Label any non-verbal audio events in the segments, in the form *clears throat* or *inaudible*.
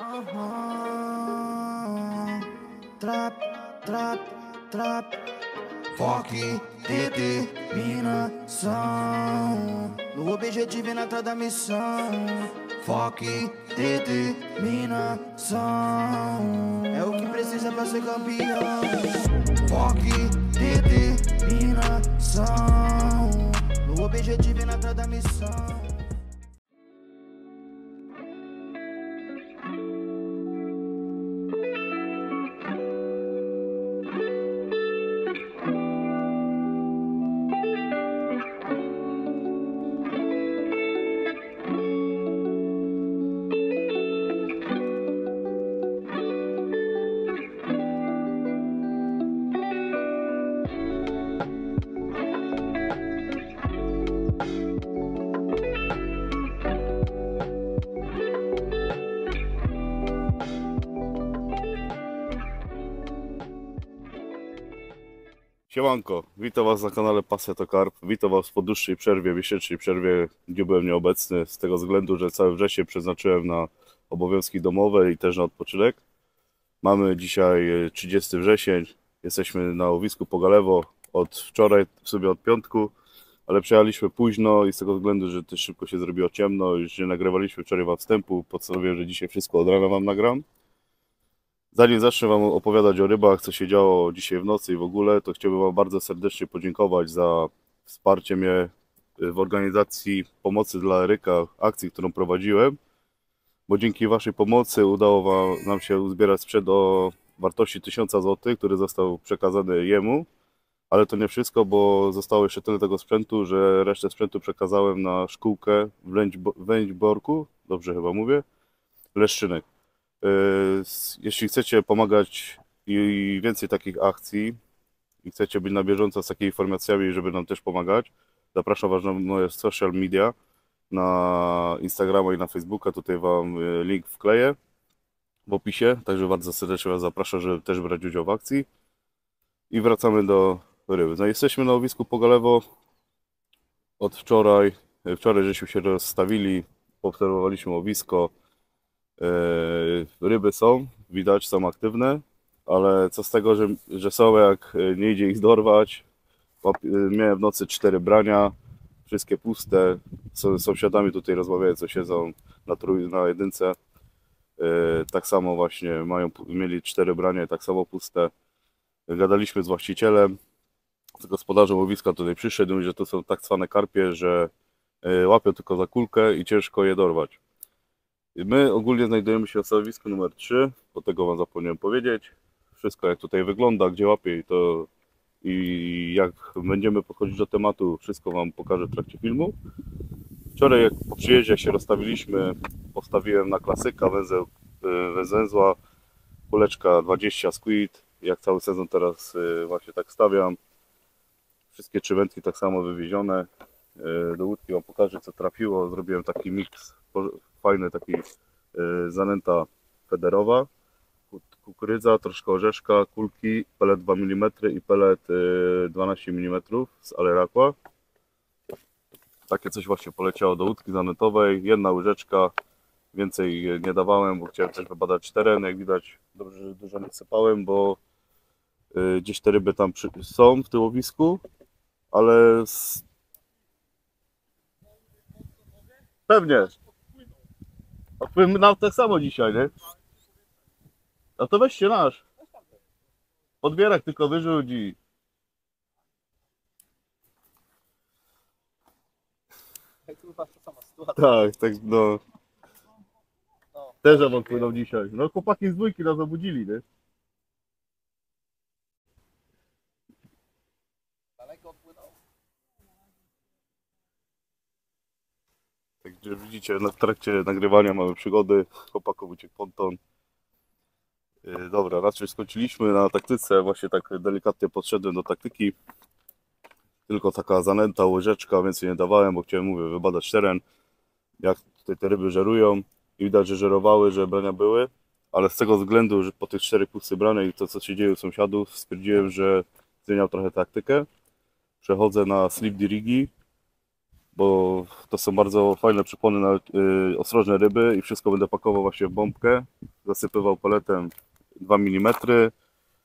Aha. Trap, trap, trap. Foque, determinação. No objetivo e na atrás missão. Foque, determinação. É o que precisa pra ser campeão. Foque, determinação. No objetivo e na atrás missão. Siemanko, witam Was na kanale Pasja to Karp. Witam Was po dłuższej przerwie, miesięcznej przerwie, gdzie byłem nieobecny z tego względu, że cały wrzesień przeznaczyłem na obowiązki domowe i też na odpoczynek. Mamy dzisiaj e, 30 wrzesień, jesteśmy na łowisku Pogalewo od wczoraj, w sumie od piątku, ale przyjechaliśmy późno i z tego względu, że też szybko się zrobiło ciemno, już nie nagrywaliśmy wczoraj Wam wstępu, postanowiłem, że dzisiaj wszystko od rana Wam nagram. Zanim zacznę Wam opowiadać o rybach, co się działo dzisiaj w nocy i w ogóle, to chciałbym Wam bardzo serdecznie podziękować za wsparcie mnie w organizacji pomocy dla Eryka, akcji, którą prowadziłem, bo dzięki Waszej pomocy udało wam, nam się uzbierać sprzęt o wartości 1000 zł, który został przekazany jemu, ale to nie wszystko, bo zostało jeszcze tyle tego sprzętu, że resztę sprzętu przekazałem na szkółkę w Wędźborku, dobrze chyba mówię, Leszczynek. Yy, Jeśli chcecie pomagać i więcej takich akcji i chcecie być na bieżąco z takimi informacjami, żeby nam też pomagać, zapraszam Was na moje social media, na Instagrama i na Facebooka. Tutaj Wam yy, link wkleję w opisie, także bardzo serdecznie Was zapraszam, żeby też brać udział w akcji. I wracamy do ryby. No jesteśmy na łowisku Pogalewo od wczoraj. Wczoraj żeśmy się rozstawili, obserwowaliśmy łowisko. Yy, ryby są, widać, są aktywne, ale co z tego, że, że są, jak nie idzie ich dorwać. Yy, Miałem w nocy cztery brania, wszystkie puste. Z sąsiadami tutaj rozmawiałem, co siedzą na, trój, na jedynce. Tak samo właśnie mają, mieli cztery brania tak samo puste. Gadaliśmy z właścicielem, z gospodarzem łowiska tutaj przyszedł, mówi, że to są tak cwane karpie, że łapią tylko za kulkę i ciężko je dorwać. My ogólnie znajdujemy się na stanowisku numer 3, bo tego Wam zapomniałem powiedzieć. Wszystko jak tutaj wygląda, gdzie łapię i to i jak będziemy podchodzić do tematu, wszystko Wam pokażę w trakcie filmu. Wczoraj jak po przyjeździe się rozstawiliśmy, postawiłem na klasyka węzeł, y, węzła, kuleczka 20 squid, jak cały sezon teraz y, właśnie tak stawiam. Wszystkie trzy wędki tak samo wywiezione. Y, Do łódki Wam pokażę co trafiło, zrobiłem taki miks fajny taki y, zanęta federowa, ku- kukurydza, troszkę orzeszka, kulki, pelet 2 mm i pelet y, 12 mm z Alerakła. Takie coś właśnie poleciało do łódki zanętowej, jedna łyżeczka, więcej nie dawałem, bo chciałem też wybadać teren, jak widać dobrze, dużo nie sypałem, bo y, gdzieś te ryby tam są w tyłowisku, ale z... pewnie, Odpływamy nam tak samo dzisiaj, nie? A to weźcie nasz. Podbierak tylko wyrzuć i... Kurwa, to sama sytuacja. Tak, tak, no. No. Też płyną dzisiaj. No chłopaki z dwójki nas obudzili, nie? Także widzicie, w trakcie nagrywania mamy przygody. Chłopakom uciekł ponton. Yy, Dobra, raczej skończyliśmy na taktyce. Właśnie tak delikatnie podszedłem do taktyki. Tylko taka zanęta, łyżeczka, więcej nie dawałem, bo chciałem, mówię, wybadać teren. Jak tutaj te ryby żerują. I widać, że żerowały, że brania były. Ale z tego względu, że po tych czterech pustych branych i to, co się dzieje u sąsiadów, stwierdziłem, że zmieniam trochę taktykę. Przechodzę na slip dirigi. Bo to są bardzo fajne przypony na y, ostrożne ryby i wszystko będę pakował właśnie w bombkę, zasypywał paletem 2 mm,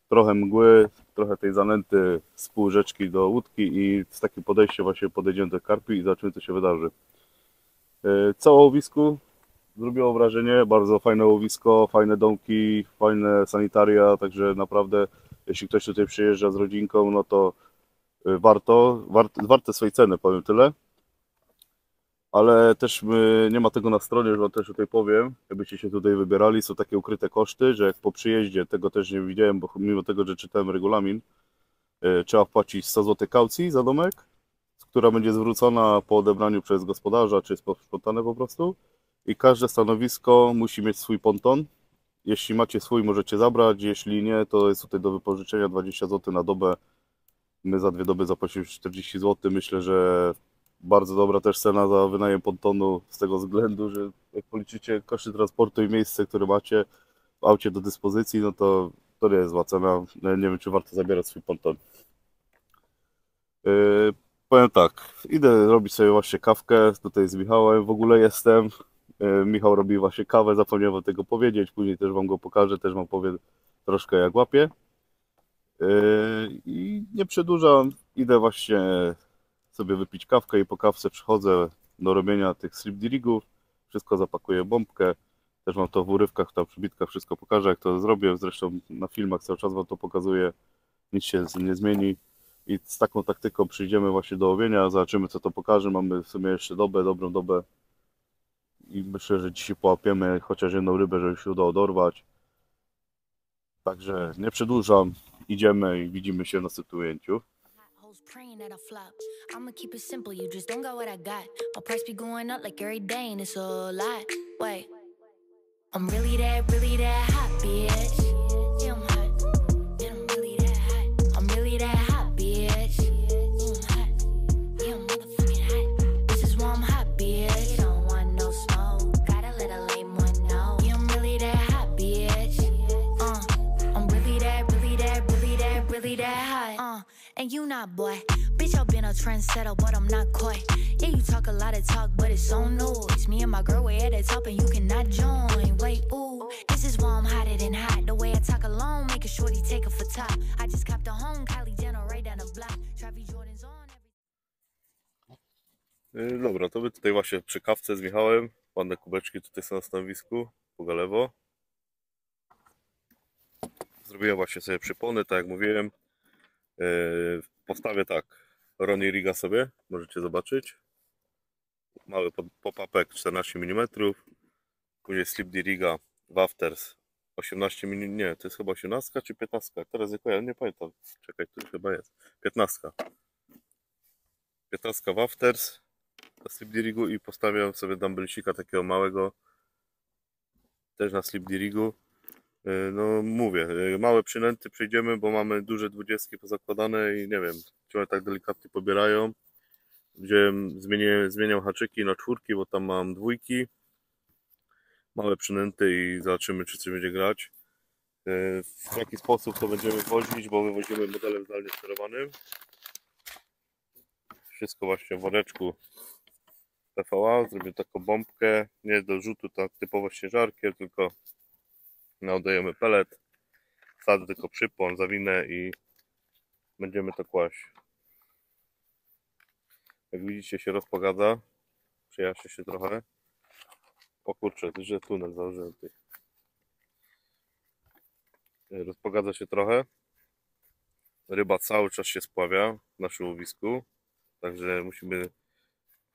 trochę mgły, trochę tej zanęty z pół rzeczki do łódki i z takim podejściem właśnie podejdziemy do karpi i zobaczymy co się wydarzy. Y, łowisku zrobiło wrażenie, bardzo fajne łowisko, fajne domki, fajne sanitaria, także naprawdę jeśli ktoś tutaj przyjeżdża z rodzinką, no to y, warto, wart, warte swojej ceny, powiem tyle. Ale też nie ma tego na stronie, że wam też tutaj powiem, jakbyście się tutaj wybierali, są takie ukryte koszty, że jak po przyjeździe, tego też nie widziałem, bo mimo tego, że czytałem regulamin, y, trzeba wpłacić 100 zł kaucji za domek, która będzie zwrócona po odebraniu przez gospodarza, czy sprzątane po prostu. I każde stanowisko musi mieć swój ponton. Jeśli macie swój, możecie zabrać. Jeśli nie, to jest tutaj do wypożyczenia 20 zł na dobę. My za dwie doby zapłacimy 40 zł. Myślę, że bardzo dobra też cena za wynajem pontonu z tego względu, że jak policzycie koszty transportu i miejsce, które macie w aucie do dyspozycji, no to to nie jest zła cena. Nie wiem, czy warto zabierać swój ponton. Yy, powiem tak, idę robić sobie właśnie kawkę tutaj z Michałem. W ogóle jestem. E, Michał robi właśnie kawę, zapomniałem tego powiedzieć, później też wam go pokażę, też wam powiem troszkę jak łapię. E, I nie przedłużam, idę właśnie sobie wypić kawkę i po kawce przychodzę do robienia tych slip rigów. Wszystko zapakuję bombkę. Też mam to w urywkach, tam przybitkach, wszystko pokażę jak to zrobię. Zresztą na filmach cały czas wam to pokazuję. Nic się nie zmieni. I z taką taktyką przyjdziemy właśnie do łowienia, zobaczymy co to pokaże. Mamy w sumie jeszcze dobę, dobrą dobę i myślę, że dzisiaj połapiemy chociaż jedną rybę, żeby się udało dorwać. Także nie przedłużam, idziemy i widzimy się na następnym ujęciu. Praying that I flop. I'ma keep it simple, you just don't got what I got. My price be going up like every day, and it's a lot. Wait, I'm really that, really that hot, bitch. Not, boy. Bitch, I've been a trendsetter, but I'm not coy. Yeah, you talk a lot of talk, but it's noise. Me and my girl, we're at the top, and you cannot join. Wait, ooh, this is why I'm hotter than hot. The way I talk alone, take for top. I just copped a home, Kylie Jenner right down the block. Travis Jordan's on. Yy, Dobra, to my tutaj właśnie przy kawce z Michałem. Ładne kubeczki tutaj są na stanowisku, po lewo. Zrobiłem właśnie sobie przypony, tak jak mówiłem. Postawię tak, Ronnie Riga sobie, możecie zobaczyć. Mały pop-upek 14 mm. Później Slip D Riga Wafters 18 mm, nie, to jest chyba 18 czy 15? Teraz nie kojarzę, nie pamiętam. Czekaj, tu chyba jest. 15. 15 Wafters na Slip Rigu i postawiam sobie dumbbellsika takiego małego też na Slip Rigu. Yy, No mówię, yy, małe przynęty przejdziemy, bo mamy duże dwudziestki pozakładane i nie wiem, one tak delikatnie pobierają. Wziąłem, zmieniam haczyki na czwórki, bo tam mam dwójki. Małe przynęty i zobaczymy, czy coś będzie grać. Yy, W jaki sposób to będziemy wozić, bo wywozimy modelem zdalnie sterowanym. Wszystko właśnie w woreczku TVA, zrobię taką bombkę, nie do rzutu tak typowo ścieżarkiem, tylko nadajemy pelet, wsadzę tylko przypłon, zawinę i będziemy to kłaść. Jak widzicie się rozpogadza, przejaśnia się trochę. O kurczę, że tunel założyłem tutaj. Rozpogadza się trochę. Ryba cały czas się spławia w naszym łowisku, także musimy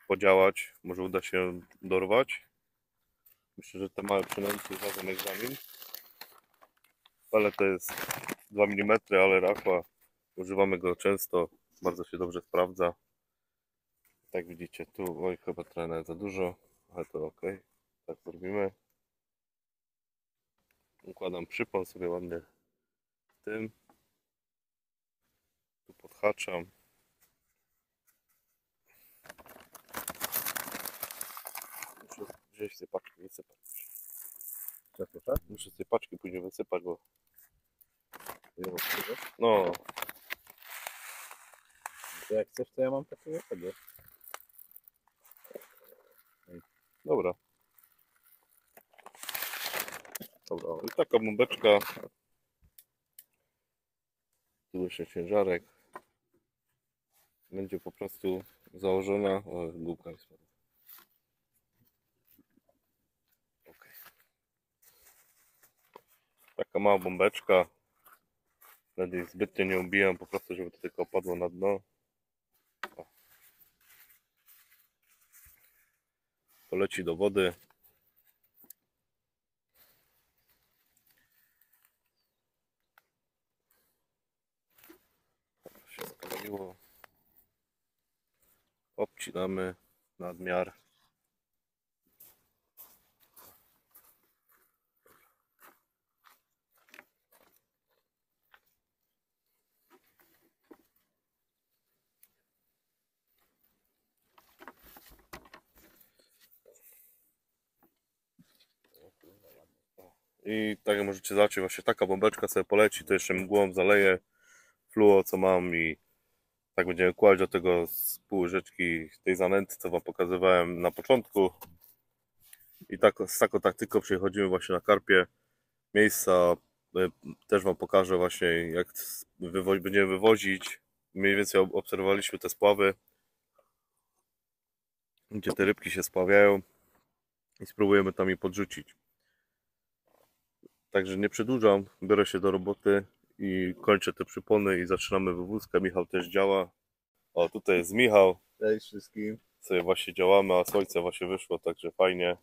podziałać, może uda się dorwać. Myślę, że te małe przynęty zdarzą egzamin. Ale to jest 2 mm, ale rakła. Używamy go często, bardzo się dobrze sprawdza. Tak widzicie tu, oj chyba trochę za dużo, ale to ok. Tak zrobimy. Układam przypon sobie ładnie tym. Tu podhaczam. Muszę wziąć tej paczki wysypać. Muszę z tej paczki później wysypać, bo... No, To jak chcesz, to ja mam takiego tego. Dobra. Dobra, i taka bombeczka. Tu jeszcze ciężarek. Będzie po prostu założona. O, głupka. Okej. Taka mała bombeczka. Wtedy zbytnio nie ubijam, po prostu żeby to tylko padło na dno. O. Poleci do wody. się skleiło. Obcinamy nadmiar. I tak jak możecie zobaczyć, właśnie taka bombeczka sobie poleci, to jeszcze mgłą zaleję fluo, co mam i tak będziemy kłaść do tego z pół łyżeczki tej zanęty, co Wam pokazywałem na początku. I tak, z taką taktyką przechodzimy właśnie na karpie. Miejsca e, też Wam pokażę właśnie jak wywo- będziemy wywozić. Mniej więcej ob- obserwowaliśmy te spławy, gdzie te rybki się spławiają i spróbujemy tam je podrzucić. Także nie przedłużam, biorę się do roboty i kończę te przypony i zaczynamy wywózkę. Michał też działa. O, tutaj jest Michał. Cześć wszystkim. Sobie właśnie działamy, a słońce właśnie wyszło, także fajnie.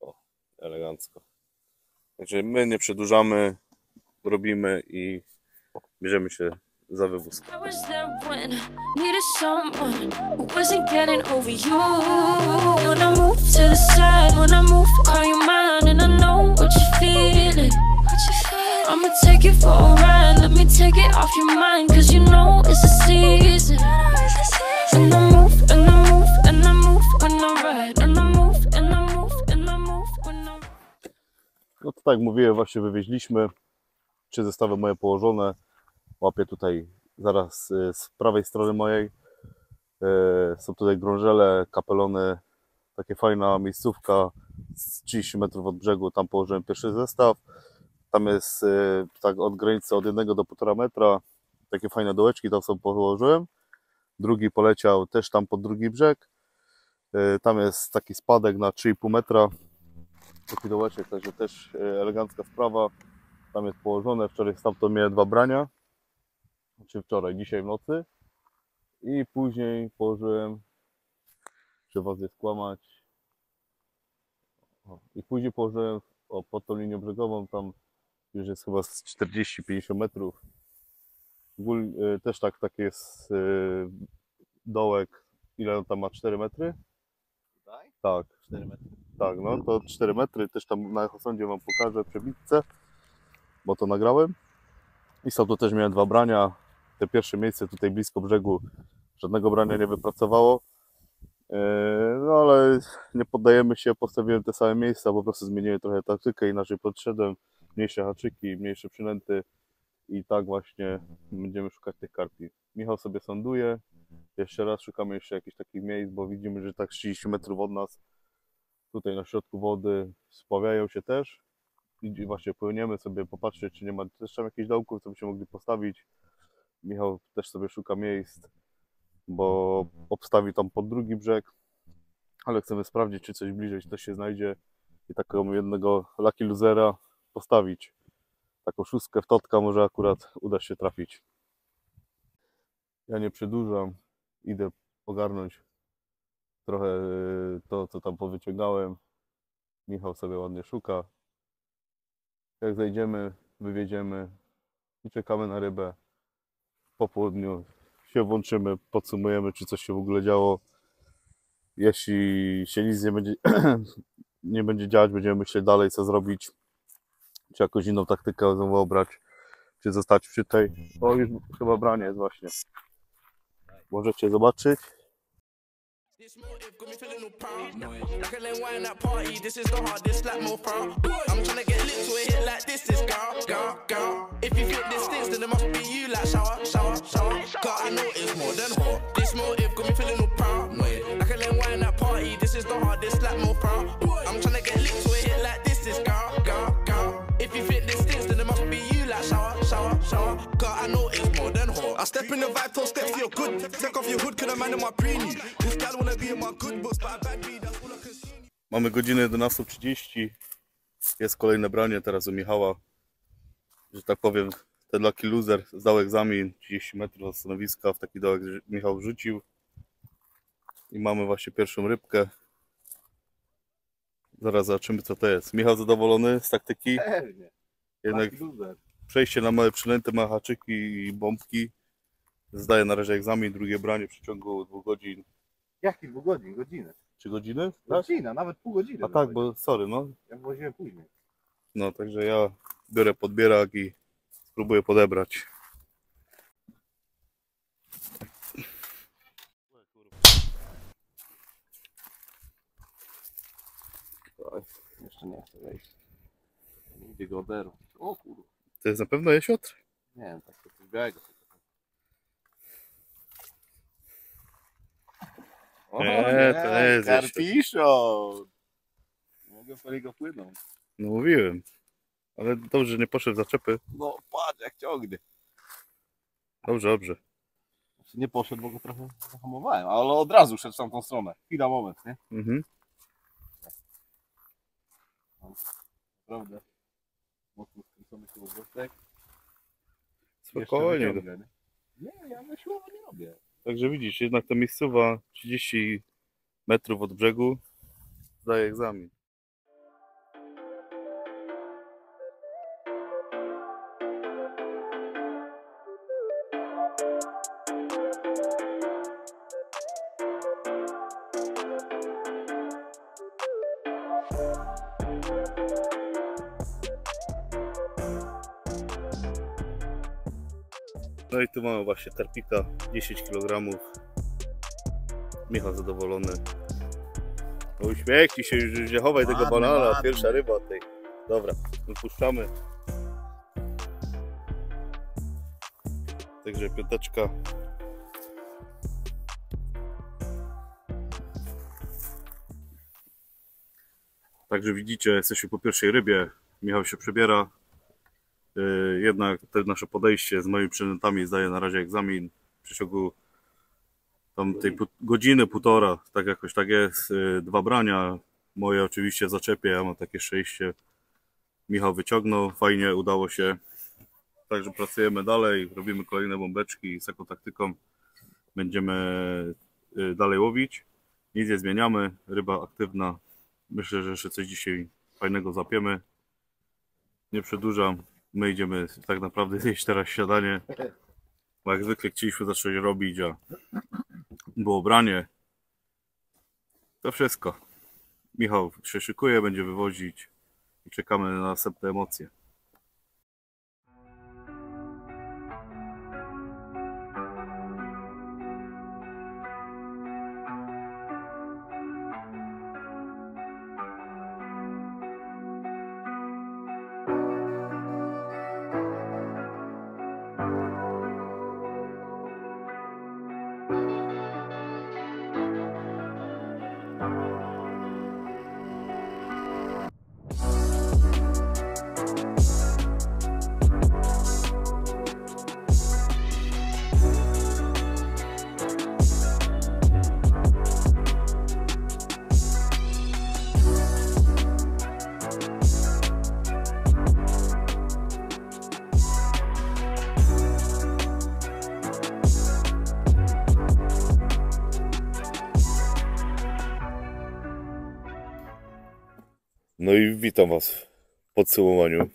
O, elegancko. Także my nie przedłużamy, robimy i bierzemy się za wywózkę. Someone who wasn't getting over you. When I move to the side, when I move, call and I know what you're feeling. I'ma take it for a ride, let me take it off your mind, cause you know it's season. And I move, and I move, and I move I ride, No to tak mówiłem, właśnie wywieźliśmy. Trzy zestawy moje położone. Łapię tutaj zaraz y, z prawej strony mojej. Y, Są tutaj grążele, kapelony. Takie fajna miejscówka z 30 metrów od brzegu. Tam położyłem pierwszy zestaw. Tam jest y, tak od granicy od 1 do 1,5 metra. Takie fajne dołeczki tam sobie położyłem. Drugi poleciał też tam pod drugi brzeg. Y, Tam jest taki spadek na 3,5 metra taki dołeczek, także też e, elegancka sprawa. Tam jest położone. Wczoraj stamtąd miałem dwa brania. Czy wczoraj, dzisiaj w nocy. I później położyłem, czy was nie skłamać. O, I później położyłem o, pod tą linią brzegową, tam już jest chyba z 40-50 metrów. Gór, e, też tak, taki jest e, dołek, ile on tam ma? 4 metry? Tutaj? Tak. 4 metry. Tak, no to 4 metry, też tam na Echosądzie Wam pokażę przebitce, bo to nagrałem. I są tu też miałem dwa brania. Te pierwsze miejsce tutaj blisko brzegu żadnego brania nie wypracowało. Eee, No ale nie poddajemy się, postawiłem te same miejsca, po prostu zmieniłem trochę taktykę, inaczej podszedłem, mniejsze haczyki, mniejsze przynęty i tak właśnie będziemy szukać tych karpi. Michał sobie sąduje, jeszcze raz szukamy jeszcze jakichś takich miejsc, bo widzimy, że tak 30 metrów od nas tutaj na środku wody spławiają się też i właśnie płyniemy sobie popatrzeć, czy nie ma też tam jakichś dołków, co byśmy mogli postawić. Michał też sobie szuka miejsc, bo obstawi tam pod drugi brzeg, ale chcemy sprawdzić, czy coś bliżej też się znajdzie i takiego jednego lucky losera postawić. Taką szóstkę w totka może akurat uda się trafić. Ja nie przedłużam, idę ogarnąć trochę y, to, co tam powyciągałem. Michał sobie ładnie szuka. Jak zejdziemy, wywiedziemy i czekamy na rybę. Po południu się włączymy, podsumujemy, czy coś się w ogóle działo. Jeśli się nic nie będzie, *clears throat* nie będzie działać, będziemy myśleć dalej, co zrobić. Czy jakąś inną taktykę znowu obrać, czy zostać przy tej. O, już chyba branie jest właśnie. Możecie zobaczyć. This motive got me feeling all proud. Like a lane wine at party, this is the hardest, like more proud. I'm tryna get lit to a hit like this, this girl, girl, girl. If you fit this stinks, then it must be you, like shower, shower, shower. Cause I know it's more than hot. This motive got me feeling all proud. Like a lane wine at party, this is the hardest, like more proud. I'm tryna get lit to a hit like this, this girl, girl, girl. If you think this stinks, then it must be you, like shower, shower, shower. Cause I know I step in the vibe, 12 steps, you're good. Take off your hood, cause the man in my. This gal wanna be in my good books, but I bad me, that's all I can see. Mamy godzinę 11.30. Jest kolejne branie teraz u Michała. Że tak powiem, ten lucky loser zdał egzamin 30 metrów od stanowiska. W taki dołek że Michał wrzucił. I mamy właśnie pierwszą rybkę. Zaraz zobaczymy co to jest. Michał zadowolony z taktyki. Pewnie. Jednak Taki loser. przejście na małe przynęty ma haczyki i bombki. Zdaje na razie egzamin, drugie branie w przeciągu dwóch godzin. Jaki dwóch godzin? Godzinę. Trzy godziny? Tak? Godzina, nawet pół godziny. A tak, bo sorry, no. Jak woziłem później. No, także ja biorę podbierak i spróbuję podebrać. Jeszcze nie chcę wejść. Idzie go oderwać. O kurwa. To jest na pewno jesiotr? Nie wiem, tak to coś białego. O, Nie, to jest jeszcze. Karpiszon! Mogę po niego płynąć. No mówiłem. Ale dobrze, że nie poszedł w zaczepy. No patrz jak ciągnie. Dobrze, dobrze. Znaczy, nie poszedł, bo go trochę zahamowałem, ale od razu szedł w tamtą stronę. Chwila, moment, nie? Mhm. Prawda. Mocno skręcony kołowrotek. Spokojnie. Nie, Nie, ja na siłowni nie robię. Także widzisz, jednak ta miejscowa 30 metrów od brzegu zdaje egzamin. Mamy właśnie terpika 10 kg. Michał zadowolony. No uśmiechnij się już, nie chowaj tego banana, ładny. pierwsza ryba tej. Dobra, wypuszczamy. Także piąteczka. Także widzicie, jesteśmy po pierwszej rybie. Michał się przebiera. Yy, Jednak to nasze podejście z moimi przynętami zdaje na razie egzamin w przeciągu tam tej godziny, półtora, tak jakoś tak jest. Yy, Dwa brania. Moje oczywiście zaczepie, ja mam takie szczęście. Michał wyciągnął, fajnie udało się. Także pracujemy dalej, robimy kolejne bombeczki z taką taktyką. Będziemy yy, dalej łowić. Nic nie zmieniamy, ryba aktywna. Myślę, że jeszcze coś dzisiaj fajnego zapiemy. Nie przedłużam. My idziemy tak naprawdę *laughs* zjeść teraz śniadanie. Bo jak zwykle chcieliśmy zacząć robić, a było branie. To wszystko. Michał się szykuje, będzie wywozić i czekamy na następne emocje. No i witam Was w podsumowaniu.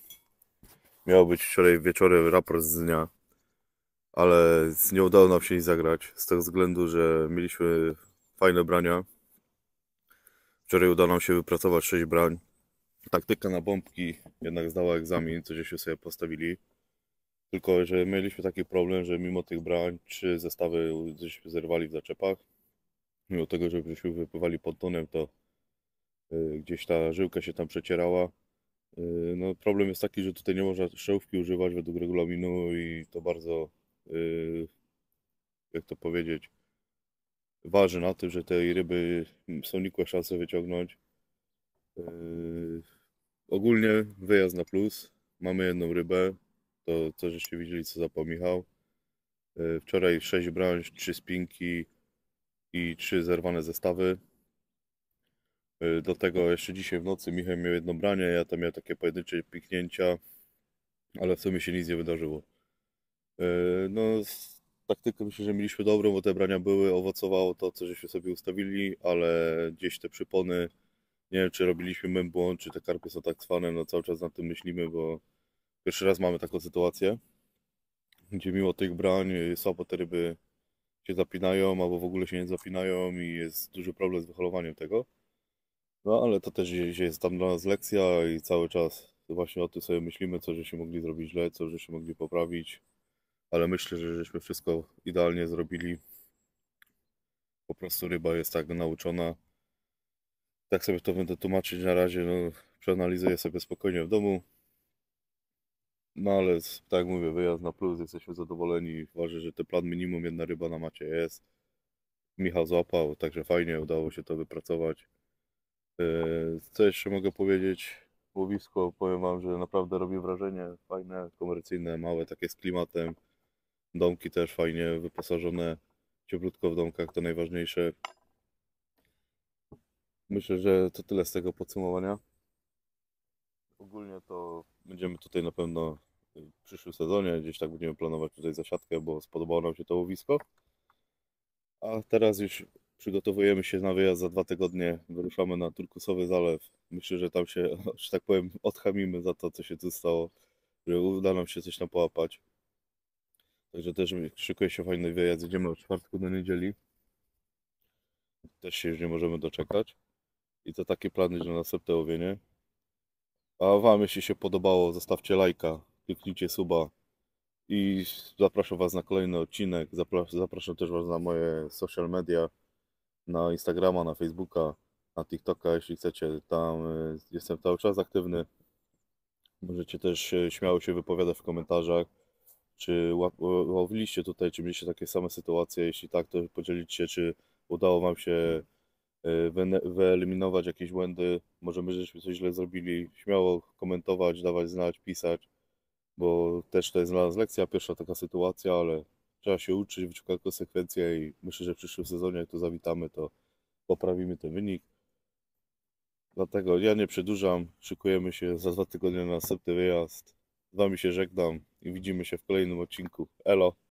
Miał być wczoraj wieczorem raport z dnia, ale nie udało nam się nic zagrać z tego względu, że mieliśmy fajne brania. Wczoraj udało nam się wypracować 6 brań. Taktyka na bombki jednak zdała egzamin, co żeśmy sobie postawili. Tylko, że mieliśmy taki problem, że mimo tych brań, trzy zestawy żeśmy zerwali w zaczepach. Mimo tego, że żeśmy wypływali pontonem, to y, gdzieś ta żyłka się tam przecierała. Y, No, problem jest taki, że tutaj nie można szełówki używać według regulaminu i to bardzo, y, jak to powiedzieć, waży na tym, że tej ryby są nikłe szanse wyciągnąć. Ogólnie wyjazd na plus. Mamy jedną rybę. To co żeście widzieli, co zapał Michał. Yy, wczoraj 6 branż, 3 spinki i 3 zerwane zestawy. Yy, Do tego jeszcze dzisiaj w nocy Michał miał jedno branie, ja tam miałem takie pojedyncze piknięcia, ale w sumie się nic nie wydarzyło. Yy, No, taktykę myślę, że mieliśmy dobrą, bo te brania były, owocowało to, co żeśmy sobie ustawili, ale gdzieś te przypony, nie wiem, czy robiliśmy my błąd, czy te karpie są tak cwane, no cały czas nad tym myślimy, bo pierwszy raz mamy taką sytuację, gdzie mimo tych brań yy, słabo te ryby się zapinają, albo w ogóle się nie zapinają i jest duży problem z wyholowaniem tego. No ale to też jest tam dla nas lekcja i cały czas właśnie o tym sobie myślimy, co żeśmy mogli zrobić źle, co żeśmy mogli poprawić. Ale myślę, że żeśmy wszystko idealnie zrobili. Po prostu ryba jest tak nauczona. Tak sobie to będę tłumaczyć na razie. No, przeanalizuję sobie spokojnie w domu. No ale tak jak mówię, wyjazd na plus, jesteśmy zadowoleni. Ważne, że ten plan minimum jedna ryba na macie jest. Michał złapał, także fajnie udało się to wypracować. Yy, Co jeszcze mogę powiedzieć? Łowisko, powiem Wam, że naprawdę robi wrażenie. Fajne, komercyjne, małe, takie z klimatem. Domki też fajnie wyposażone. Cieplutko w domkach, to najważniejsze. Myślę, że to tyle z tego podsumowania. Ogólnie to będziemy tutaj na pewno w przyszłym sezonie, gdzieś tak będziemy planować tutaj zasiadkę, bo spodobało nam się to łowisko. A teraz już przygotowujemy się na wyjazd za dwa tygodnie. Wyruszamy na Turkusowy Zalew. Myślę, że tam się, *laughs* że tak powiem, odchamimy za to, co się tu stało, że uda nam się coś tam połapać. Także też szykuje się fajny wyjazd. Jedziemy od czwartku do niedzieli. Też się już nie możemy doczekać. I to takie plany na następne łowienie. A Wam, jeśli się podobało, zostawcie lajka, kliknijcie suba i zapraszam Was na kolejny odcinek. Zapra- Zapraszam też Was na moje social media, na Instagrama, na Facebooka, na TikToka, jeśli chcecie. Tam y, jestem cały czas aktywny. Możecie też y, śmiało się wypowiadać w komentarzach, czy łowiliście tutaj, czy mieliście takie same sytuacje. Jeśli tak, to podzielić się, czy udało Wam się y, wyeliminować jakieś błędy. Może my żeśmy coś źle zrobili. Śmiało komentować, dawać znać, pisać, bo też to jest dla nas lekcja, pierwsza taka sytuacja, ale trzeba się uczyć, wyciągać konsekwencje i myślę, że w przyszłym sezonie, jak tu zawitamy, to poprawimy ten wynik. Dlatego ja nie przedłużam, szykujemy się za dwa tygodnie na następny wyjazd. Z Wami się żegnam i widzimy się w kolejnym odcinku. Elo!